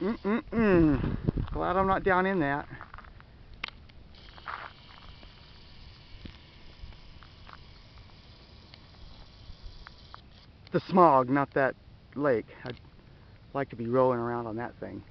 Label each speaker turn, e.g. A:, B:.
A: Mm-mm-mm. Glad I'm not down in that. The smog, not that lake. I'd like to be rolling around on that thing.